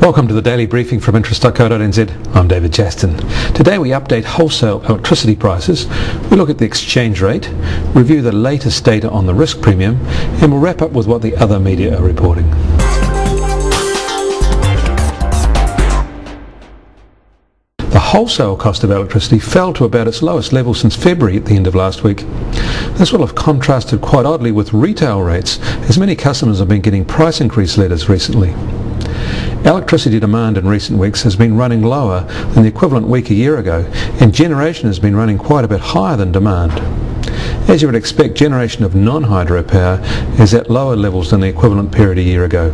Welcome to the daily briefing from interest.co.nz. I'm David Chaston. Today we update wholesale electricity prices, we look at the exchange rate, review the latest data on the risk premium, and we'll wrap up with what the other media are reporting. The wholesale cost of electricity fell to about its lowest level since February at the end of last week. This will have contrasted quite oddly with retail rates, as many customers have been getting price increase letters recently. Electricity demand in recent weeks has been running lower than the equivalent week a year ago, and generation has been running quite a bit higher than demand. As you would expect, generation of non-hydro power is at lower levels than the equivalent period a year ago.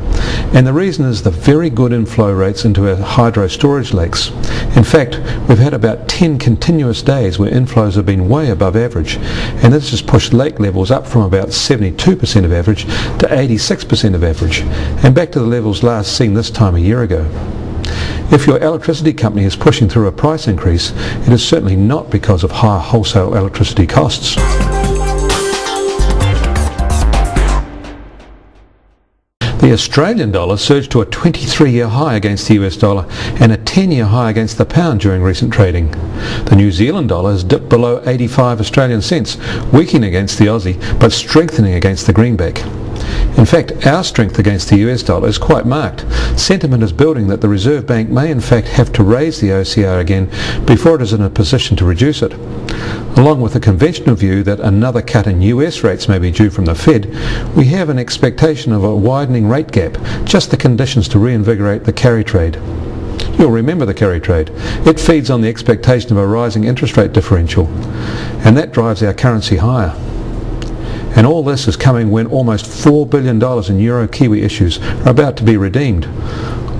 And the reason is the very good inflow rates into our hydro storage lakes. In fact, we've had about 10 continuous days where inflows have been way above average, and this has pushed lake levels up from about 72% of average to 86% of average, and back to the levels last seen this time a year ago. If your electricity company is pushing through a price increase, it is certainly not because of higher wholesale electricity costs. The Australian dollar surged to a 23-year high against the US dollar and a 10-year high against the pound during recent trading. The New Zealand dollar has dipped below 85 Australian cents, weakening against the Aussie but strengthening against the greenback. In fact, our strength against the US dollar is quite marked. Sentiment is building that the Reserve Bank may in fact have to raise the OCR again before it is in a position to reduce it. Along with the conventional view that another cut in US rates may be due from the Fed, we have an expectation of a widening rate gap, just the conditions to reinvigorate the carry trade. You'll remember the carry trade. It feeds on the expectation of a rising interest rate differential, and that drives our currency higher. And all this is coming when almost $4 billion in Euro Kiwi issues are about to be redeemed.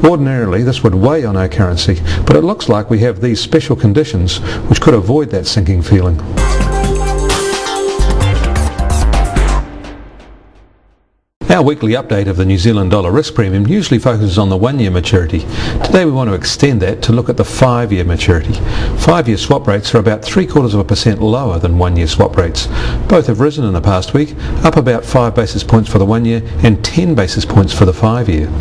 Ordinarily this would weigh on our currency, but it looks like we have these special conditions which could avoid that sinking feeling. Our weekly update of the New Zealand dollar risk premium usually focuses on the one-year maturity. Today we want to extend that to look at the five-year maturity. Five-year swap rates are about three quarters of a percent lower than one-year swap rates. Both have risen in the past week, up about five basis points for the one-year and 10 basis points for the five-year.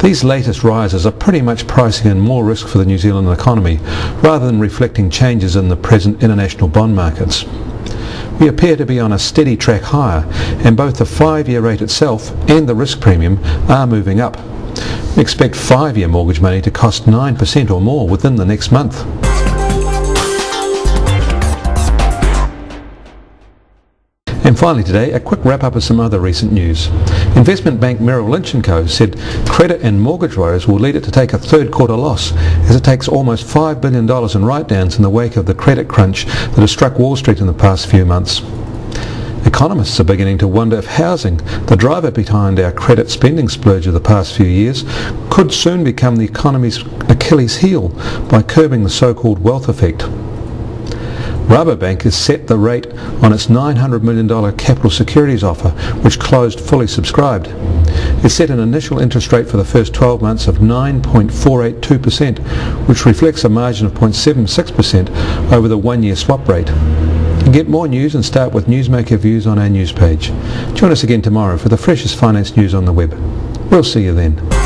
These latest rises are pretty much pricing in more risk for the New Zealand economy rather than reflecting changes in the present international bond markets. We appear to be on a steady track higher and both the five-year rate itself and the risk premium are moving up. Expect five-year mortgage money to cost 9% or more within the next month. And finally today, a quick wrap up of some other recent news. Investment bank Merrill Lynch & Co. said credit and mortgage woes will lead it to take a third quarter loss as it takes almost $5 billion in write-downs in the wake of the credit crunch that has struck Wall Street in the past few months. Economists are beginning to wonder if housing, the driver behind our credit spending splurge of the past few years, could soon become the economy's Achilles heel by curbing the so-called wealth effect. Rabobank has set the rate on its $900 million capital securities offer, which closed fully subscribed. It set an initial interest rate for the first 12 months of 9.482%, which reflects a margin of 0.76% over the one-year swap rate. Get more news and start with Newsmaker Views on our news page. Join us again tomorrow for the freshest finance news on the web. We'll see you then.